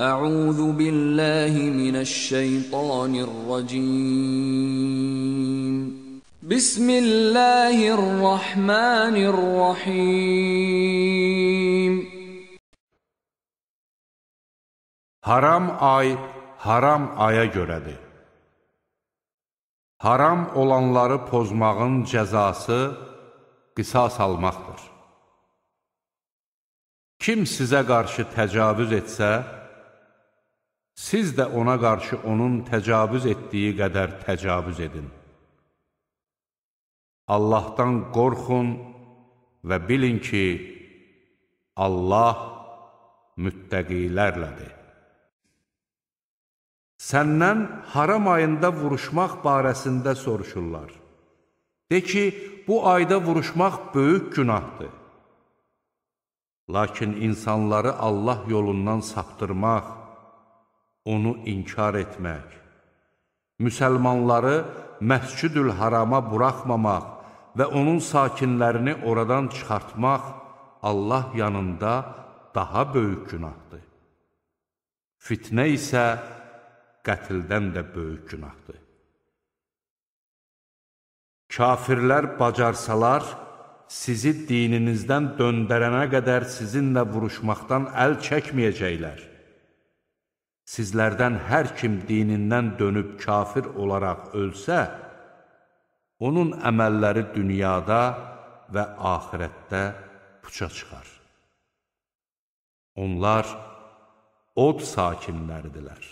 أعوذ بالله من الشيطان الرجيم بسم الله الرحمن الرحيم Haram ay, haram aya görədir. Haram olanları pozmağın cəzası qisas almaqdır. Kim sizə qarşı təcavüz etsə, siz də ona qarşı onun təcavüz etdiyi qədər təcavüz edin. Allahdan qorxun və bilin ki, Allah müttəqilərlədir. Səndən haram ayında vuruşmaq barəsində soruşurlar. De ki, bu ayda vuruşmaq böyük günahdır. Lakin insanları Allah yolundan saptırmaq, onu inkar etmək, müsəlmanları məscidül harama buraxmamaq və onun sakinlərini oradan çıxartmaq Allah yanında daha böyük günahdır. Fitnə isə qətildən də böyük günahdır. Kafirlər bacarsalar, sizi dininizdən döndərənə qədər sizinlə vuruşmaqdan əl çəkməyəcəklər. Sizlərdən hər kim dinindən dönüb kafir olaraq ölsə, onun əməlləri dünyada və axirətdə puça çıxar. Onlar od sakinlərdilər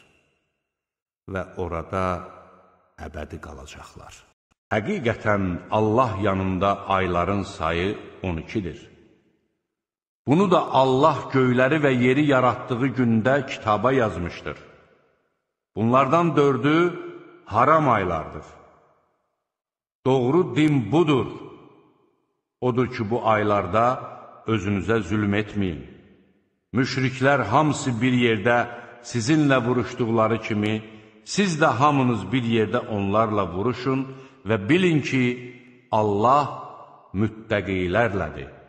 və orada əbədi qalacaqlar. Həqiqətən Allah yanında ayların sayı 12-dir. Bunu da Allah göyləri və yeri yaratdığı gündə kitaba yazmışdır. Bunlardan dördü haram aylardır. Doğru din budur. Odur ki, bu aylarda özünüzə zülm etməyin. Müşriklər hamısı bir yerdə sizinlə vuruşduqları kimi, siz də hamınız bir yerdə onlarla vuruşun və bilin ki, Allah müttəqilərlədir.